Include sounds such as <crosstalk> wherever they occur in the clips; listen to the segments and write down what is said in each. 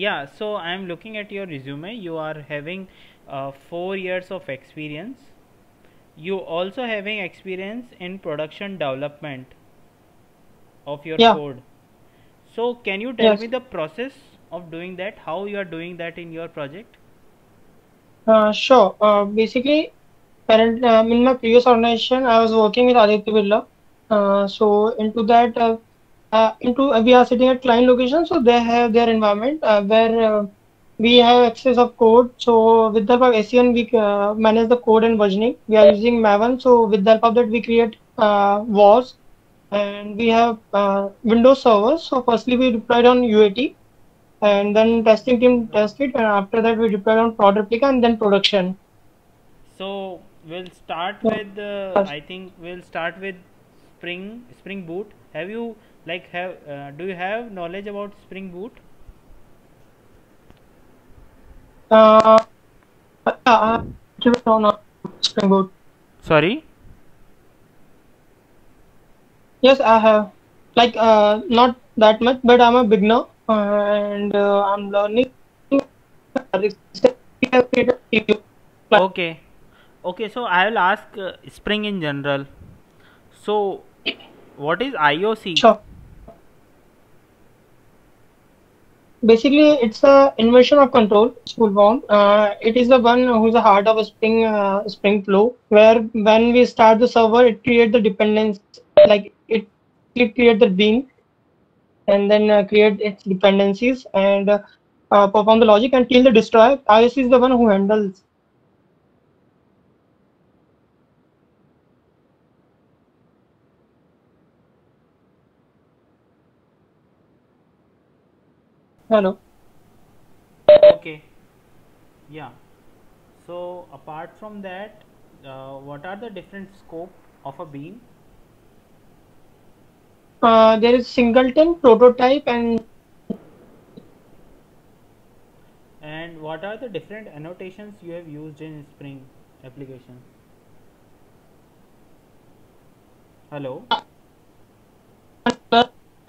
yeah so i'm looking at your resume you are having uh, four years of experience you also having experience in production development of your Yeah. code so can you tell Yes. me the process of doing that how you are doing that in your project Uh, sure. Uh, basically, current um, in my previous organization, I was working with Aditya Birla. Uh, so into that, uh, uh, into uh, we are sitting at client location, so they have their environment uh, where uh, we have access of code. So with the help of SVN, we uh, manage the code and versioning. We are using Maven. So with the help of that, we create uh, WAS and we have uh, Windows servers. So firstly, we deployed on UAT and then testing team test it and after that we deploy on prod replica and then production so we'll start with uh, i think we'll start with spring spring boot have you like have uh, do you have knowledge about spring boot? Uh, uh, no, no, spring boot sorry? Yes i have. Like uh, not that much but i'm a beginner uh, and uh, i'm learning. Okay. Okay so i will ask uh, spring in general. So what is ioc sure basically it's a inversion of control school bound. Uh, it is the one who's the heart of a spring uh, spring flow where when we start the server it create the dependence like it it create the bean and then uh, create its dependencies and uh, perform the logic until the destroy. IoC is the one who handles hello. Okay. Yeah. So apart from that uh, what are the different scope of a bean? Uh, there is singleton prototype and and what are the different annotations you have used in spring application? Hello?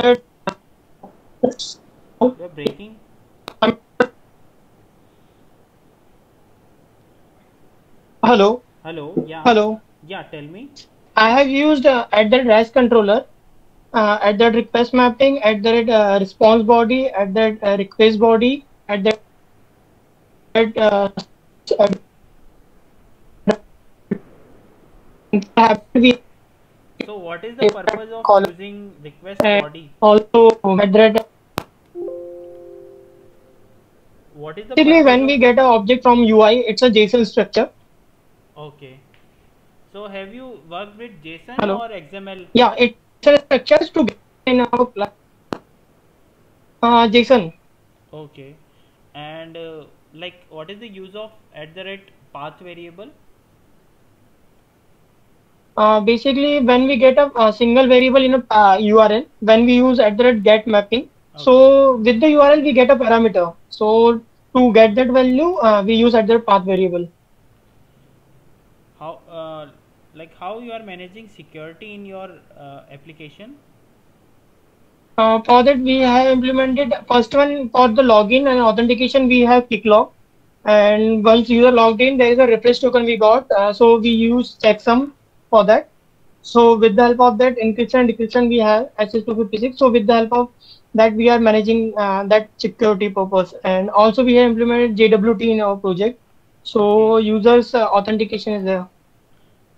You're breaking hello? Hello yeah. Hello? Yeah tell me. I have used uh, at the REST controller, uh, at that request mapping, at that uh, response body, at that uh, request body, at that at, uh, at- have to be so what is the purpose of using request body? Also at that what is the basically when we get an object from UI, it's a JSON structure. okay so have you worked with json Hello? or xml Yeah, it's a structure to get in our class. Uh, JSON. okay and uh, like what is the use of at the rate path variable Uh, basically, when we get a, a single variable in a uh, URL, when we use at the rate get mapping, so with the URL we get a parameter. So to get that value, uh, we use at the path variable. how uh, like how you are managing security in your uh, application Uh, for that, we have implemented first one for the login and authentication. We have Keycloak, and once user logged in, there is a refresh token we got. Uh, so we use checksum for that. So with the help of that encryption and decryption, we have SS256. So with the help of that, we are managing uh, that security purpose, and also we have implemented JWT in our project. So users uh, authentication is there.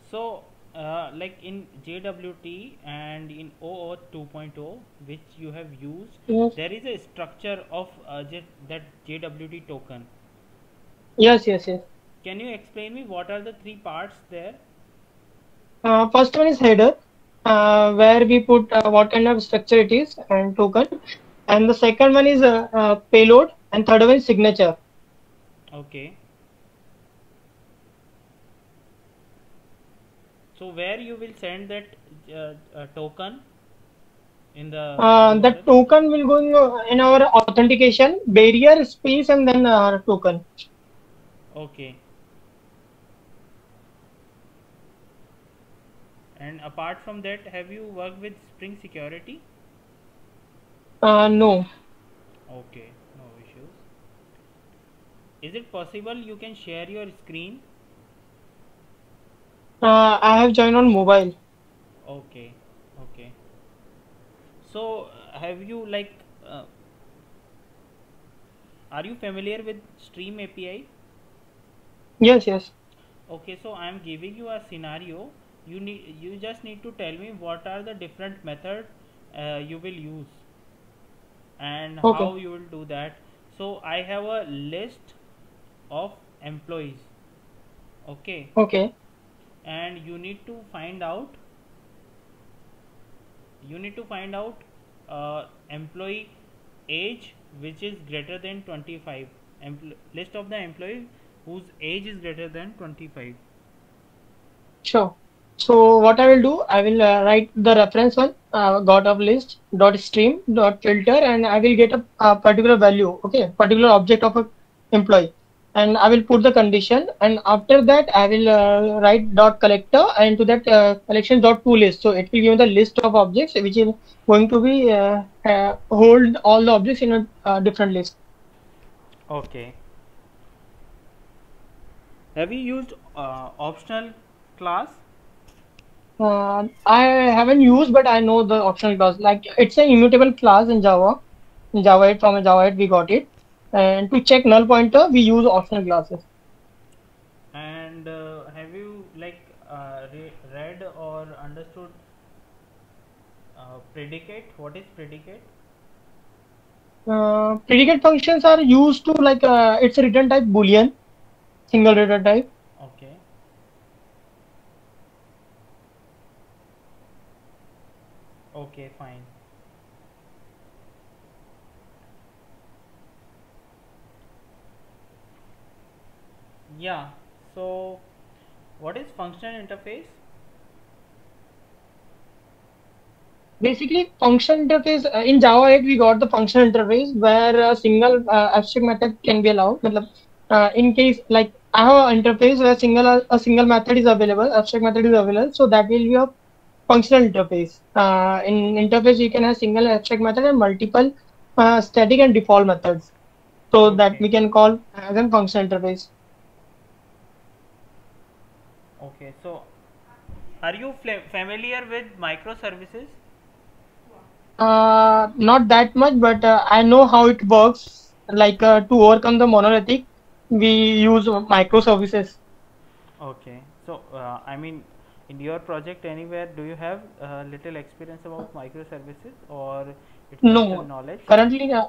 so uh, like in jwt and in OAuth 2.0 which you have used Yes. there is a structure of uh, that jwt token Yes, yes, yes. can you explain me what are the three parts there Uh, first one is header, uh, where we put uh, what kind of structure it is and token, and the second one is uh, uh, payload, and third one is signature. okay so where you will send that uh, uh, token in the Uh, that token will go in, uh, in our authentication bearer space and then uh, token. okay and apart from that have you worked with spring security Uh, no. okay no issues is it possible you can share your screen uh, I have joined on mobile. okay okay so have you like uh, are you familiar with stream api Yes, yes. okay so i am giving you a scenario you need you just need to tell me what are the different method uh, you will use and Okay. how you will do that so i have a list of employees okay Okay. and you need to find out you need to find out uh, employee age which is greater than 25 Empl- list of the employee whose age is greater than 25 Sure. So what I will do, I will uh, write the reference one, uh, got of list dot stream dot filter, and I will get a, a particular value, okay, particular object of a employee, and I will put the condition, and after that I will uh, write dot collector, and to that uh, collection dot to list. So it will give me the list of objects which is going to be uh, uh, hold all the objects in a different list. okay have you used optional class Uh, I haven't used, but I know the optional class. Like it's an immutable class in Java. In Java 8 from a Java 8 we got it. And to check null pointer, we use optional classes. and uh, have you like uh, re- read or understood uh, predicate what is predicate Uh, predicate functions are used to like uh, it's a return type boolean, single return type. okay okay fine yeah so what is functional interface Basically, function interface uh, in Java 8 we got the function interface where a single uh, abstract method can be allowed. Uh, in case like I have an interface where single a single method is available, abstract method is available, so that will be a functional interface. Uh, in interface you can have single abstract method and multiple uh, static and default methods. So that we can call as a functional interface. okay so are you familiar with microservices Uh, not that much, but uh, I know how it works. Like uh, to overcome the monolithic, we use microservices. okay so uh, i mean in your project anywhere do you have uh, little experience about microservices or it's No. knowledge Currently, uh,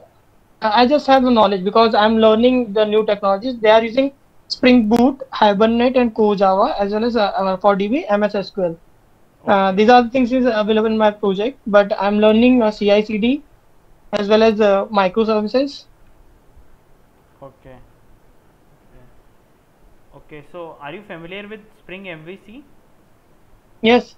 I just have the knowledge because I'm learning the new technologies. They are using Spring Boot, Hibernate, and Core Java as well as uh, uh, for DB, MS SQL. Uh, these are the things is available in my project, but I'm learning uh, CI/CD as well as uh, microservices. okay okay okay so are you familiar with spring mvc Yes.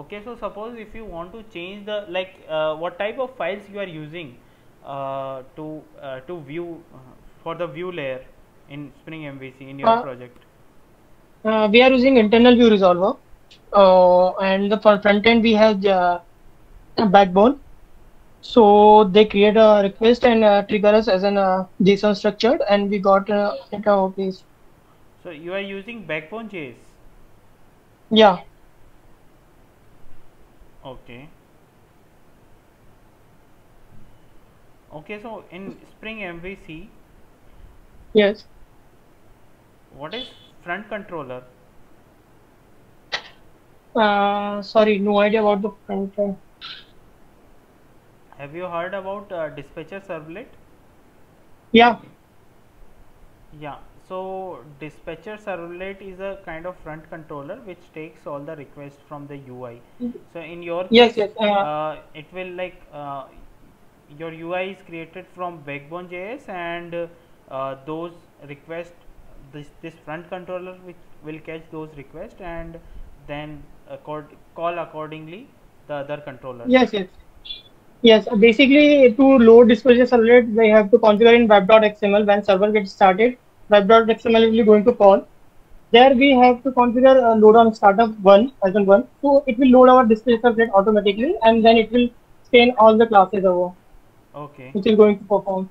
okay so suppose if you want to change the like uh, what type of files you are using uh, to uh, to view uh, for the view layer in spring mvc in your Uh, project Uh, we are using internal view resolver, and the for front end we have uh, backbone. So they create a request and uh, trigger us as an uh, JSON structured, and we got uh, place. so you are using backbone js Yeah, okay. Okay so in spring mvc yes. what is front controller? Uh, sorry, no idea about the front end. have you heard about uh, dispatcher servlet? Yeah, yeah so dispatcher servlet is a kind of front controller which takes all the requests from the ui so in your Yes, case yes, uh, uh, it will like uh, your ui is created from backbone js and uh, those requests this this front controller which will catch those requests and then accord, call accordingly the other controller yes, yes. Yes, basically to load dispatcher servlet, they have to configure in web.xml when server gets started. Web.xml will be going to call. There we have to configure uh, load on startup one as in one. So it will load our dispatcher servlet automatically, and then it will scan all the classes over okay which is going to perform.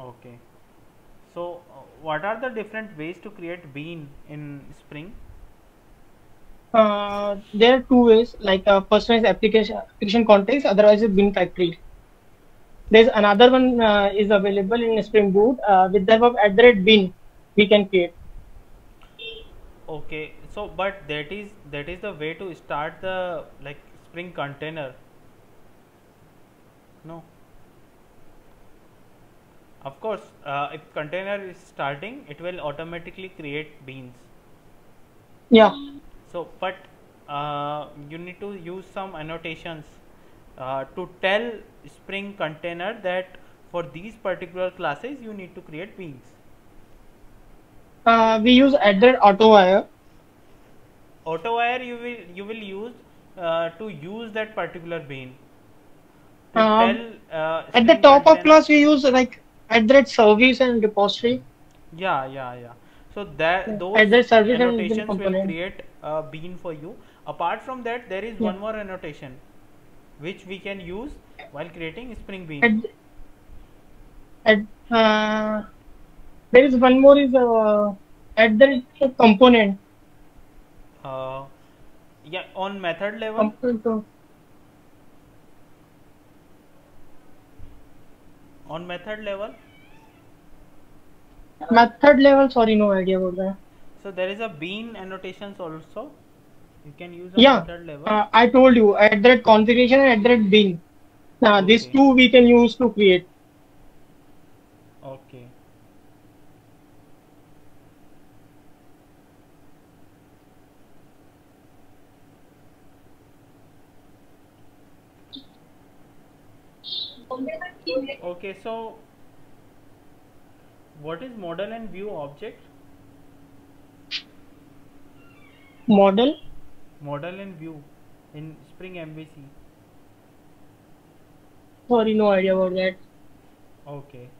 okay So what are the different ways to create bean in spring Uh, there are two ways. Like uh, first one is application application context, otherwise is bean factory. There's another one uh, is available in Spring Boot. Uh, with the help of at the rate bean, we can create. okay so but that is that is the way to start the like spring container no of course uh, if container is starting it will automatically create beans Yeah. so but uh, you need to use some annotations uh, to tell spring container that for these particular classes you need to create beans. Uh, we use the auto wire. auto wire you will you will use uh, to use that particular bean. Um, tell uh, At the top of class, we use like rate service and repository. yeah yeah yeah. So that Yeah, those at the service and annotations will create a bean for you. Apart from that there is Yeah. one more annotation which we can use while creating spring bean And, uh, there is one more is uh, at the component. uh, yeah on method level Component on method level Method level, sorry, no idea about that. so there is a bean annotations also you can use a Yeah, level uh, I told you at that configuration and at that bean. Now these Okay. two we can use to create. okay okay so what is model and view object Model, model and view in spring mvc sorry, no idea about that. okay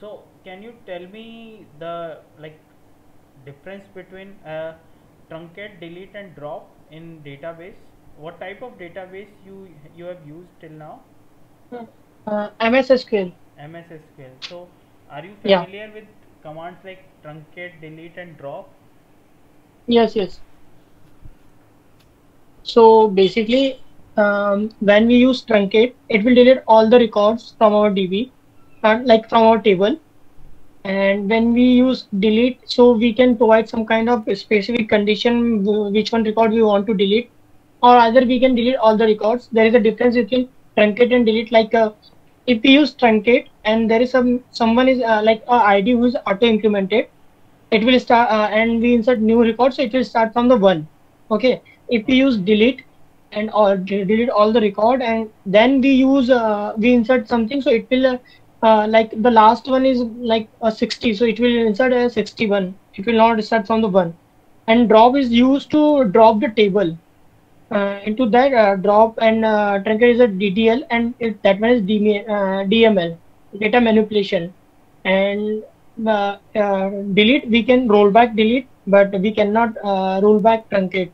so can you tell me the like difference between uh, truncate delete and drop in database what type of database you you have used till now Uh, MS SQL. ms sql so are you Yeah. familiar with commands like truncate delete and drop Yes, yes. So basically, um, when we use truncate, it will delete all the records from our DB, and like from our table. And when we use delete, so we can provide some kind of specific condition which one record we want to delete, or either we can delete all the records. There is a difference between truncate and delete. Like uh, if we use truncate and there is some someone is uh, like a ID who is auto incremented it will start uh, and we insert new record so it will start from the one. Okay? If we use delete and or delete all the record and then we use uh, we insert something so it will uh, uh, like the last one is like a 60 so it will insert a 61 it will not start from the one. And drop is used to drop the table. Uh, into that uh, drop and uh, is a DDL and it, that one is DM, uh, DML data manipulation. And uh, uh, delete we can roll back delete but we cannot uh, roll back truncate.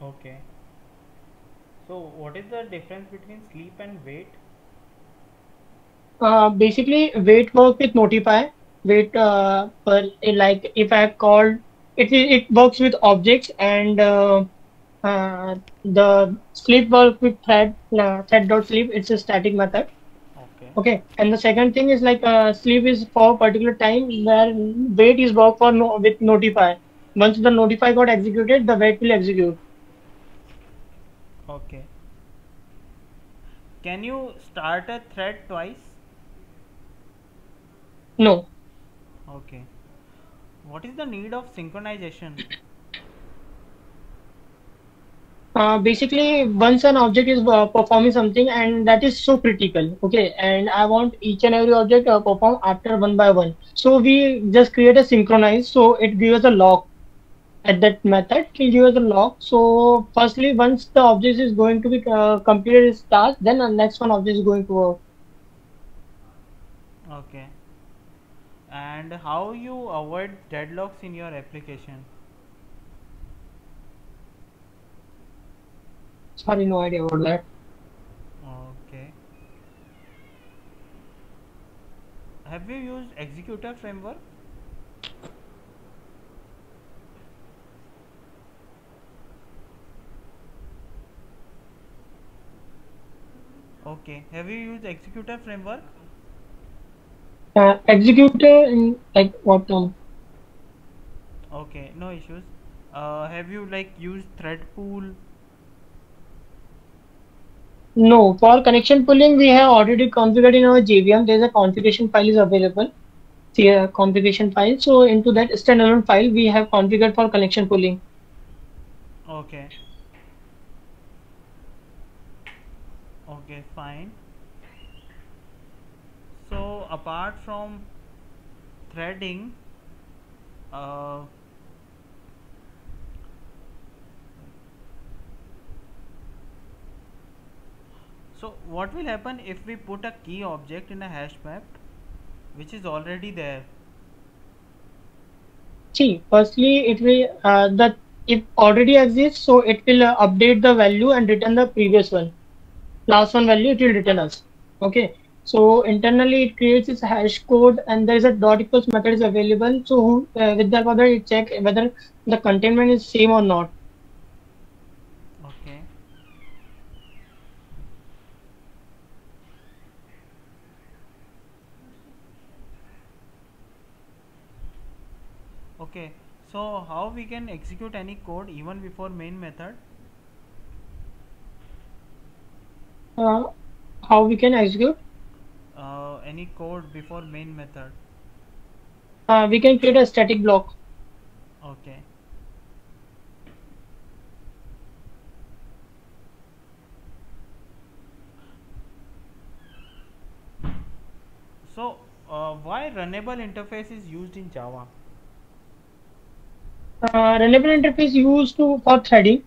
Okay. So what is the difference between sleep and wait? Uh, basically wait work with notify wait uh, per, like if i called it it works with objects and uh, the sleep work with thread uh, thread dot sleep it's a static method. Okay. Okay. And the second thing is like uh, sleep is for particular time where wait is work for no, with notify. Once the notify got executed the wait will execute. Okay. Can you start a thread twice? No. Okay. What is the need of synchronization <coughs> uh, basically once an object is uh, performing something and that is so critical okay and i want each and every object uh, perform after one by one. So we just create a synchronize so it gives us a lock. At that method it gives us a lock. So firstly once the object is going to be uh, completed its task then the next one object is going to work. Okay. And how you avoid deadlocks in your application Sorry, no idea about that. Okay. Have you used executor framework? Okay. Have you used executor framework? Uh, executor in like what term? Okay, no issues. Uh, have you like used thread pool no, for connection pooling, we have already configured in our JVM. There's a configuration file is available. See a configuration file. So into that standalone file, we have configured for connection pooling. Okay. Okay, fine. So apart from threading, uh, so what will happen if we put a key object in a hash map which is already there? See, firstly, it will uh, that it already exists, so it will uh, update the value and return the previous one. Last one value it will return us. Okay. So internally it creates its hash code and there is a dot equals method is available. So uh, with that whether it check whether the containment is same or not. Okay. Okay, so how we can execute any code even before main method? Uh, how we can execute? Uh, any code before main method? Uh, we can create a static block. Okay. So, uh, why runnable interface is used in Java? Uh, runnable interface used to for threading,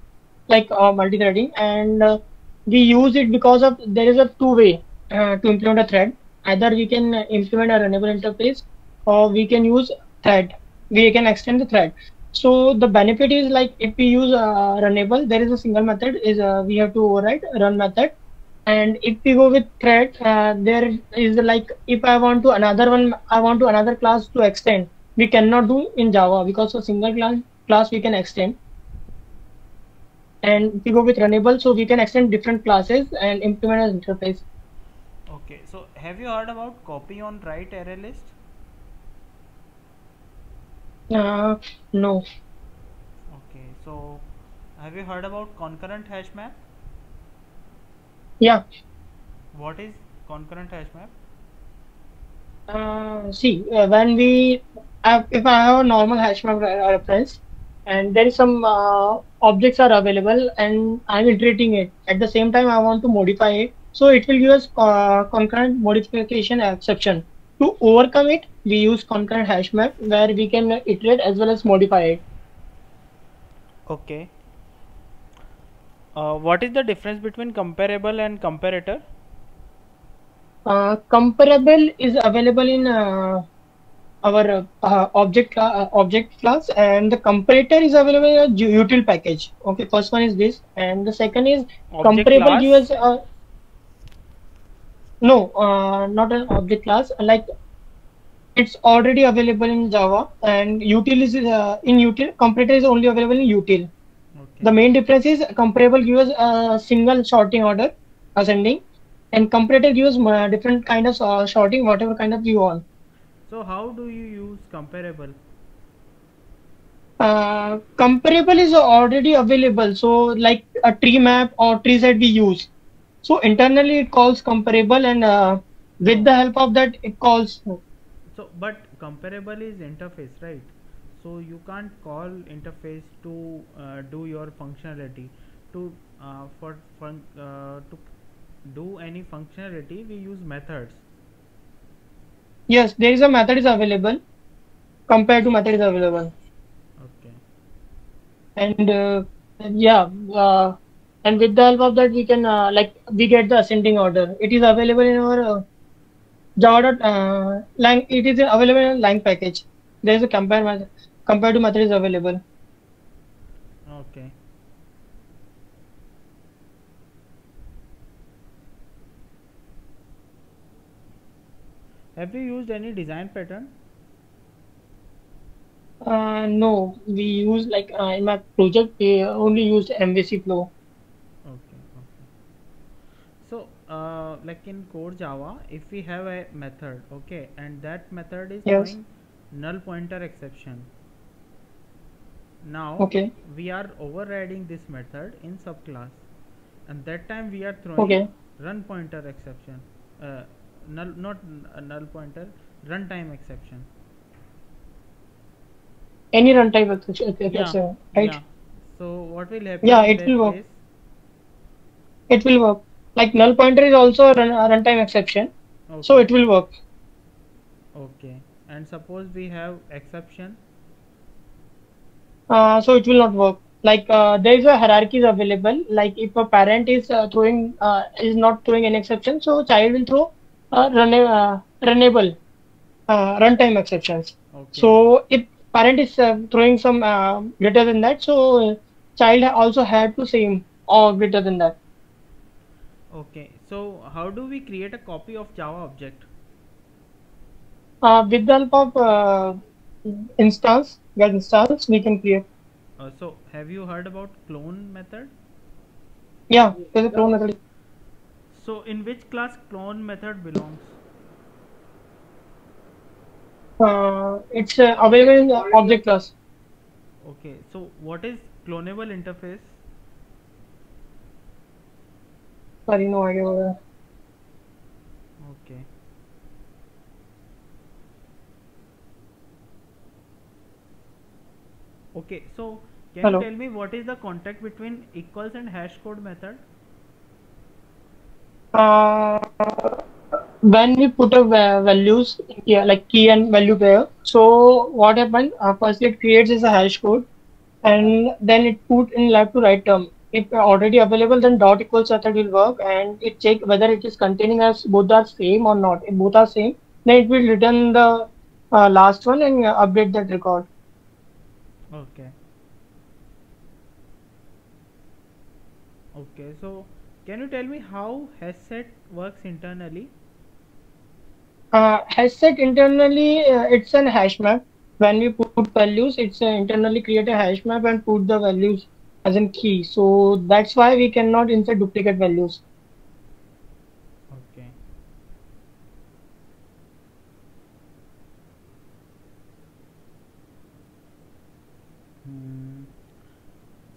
like uh, multi-threading, and uh, we use it because of there is a two way uh, to implement a thread. Either we can implement a runnable interface, or we can use thread. We can extend the thread. So the benefit is like if we use uh, runnable, there is a single method is uh, we have to override run method, and if we go with thread, uh, there is like if I want to another one, I want to another class to extend. We cannot do in Java because a single class class we can extend and if we go with runnable so we can extend different classes and implement an interface Okay, so have you heard about copy on write array list? uh, no Okay, so have you heard about concurrent hash map? yeah What is concurrent hash map? uh, see uh, when we if i have a normal hash map re- reference and there is some uh, objects are available and i'm iterating it. At the same time i want to modify it. So it will give us uh, concurrent modification exception. To overcome it we use concurrent hash map where we can iterate as well as modify it. Okay. Uh, what is the difference between comparable and comparator? Uh, comparable is available in uh, our uh, object cla- uh, object class, and the comparator is available in a util package. Okay, first one is this, and the second is Object comparable class? gives uh, no, uh, not an object class. Like it's already available in Java, and util is uh, in util. Comparator is only available in util. Okay. The main difference is comparable gives a single sorting order ascending, and comparator gives uh, different kind of uh, sorting, whatever kind of you want. So how do you use comparable? Uh, comparable is already available. So like a tree map or tree set we use. So internally it calls comparable, and uh, with the help of that it calls. So, but comparable is interface, right? So you can't call interface to uh, do your functionality. To uh, for fun, uh, to do any functionality, we use methods. Yes, there is a method is available. Compared to method is available. Okay. and uh, yeah uh, and with the help of that we can uh, like we get the ascending order it is available in our uh, java dot, uh, lang it is available in lang package there is a compare method compare to method is available Okay. Have you used any design pattern Uh, no, we use like uh, in my project we only used MVC flow. okay okay so uh, like in core java if we have a method okay and that method is Yes. throwing null pointer exception now Okay. we are overriding this method in subclass and that time we are throwing Okay. run pointer exception uh, null not uh, null pointer runtime exception Any runtime exception, exception, right? yeah so what will happen Yeah, it will work. It will work. Like null pointer is also a run, a runtime exception, so it will work. okay and suppose we have exception Uh, so it will not work. Like uh, there is a hierarchy available. Like if a parent is uh, throwing uh, is not throwing an exception, so child will throw uh, run uh, runnable uh, runtime exceptions. okay So if parent is uh, throwing some uh, greater than that, so uh, child also had to same or greater than that. okay so how do we create a copy of java object Uh, with the help of uh, instance, get instance, we can create. uh, so have you heard about clone method Yeah, there's a clone method. So in which class clone method belongs Uh, it's uh, available in the object class. okay so what is Cloneable interface Sorry, no idea. About that. okay okay so can Hello. you tell me what is the contact between equals and hash code method Uh, when we put a values, yeah, like key and value pair. So what happened? Uh, first it creates as a hash code, and then it put in left to right term. If already available, then dot equals method will work, and it check whether it is containing as both are same or not. If both are same, then it will return the uh, last one and update that record. okay okay so can you tell me how hash set works internally Uh, hash set internally, uh, it's an hash map. When we put values, it's uh, internally create a hash map and put the values as in key. So that's why we cannot insert duplicate values. okay Hmm.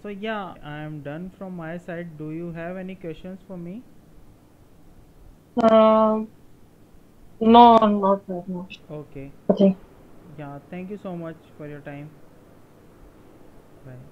so yeah i am done from my side. Do you have any questions for me? Uh, no, not right now. okay. Okay. yeah thank you so much for your time. Bye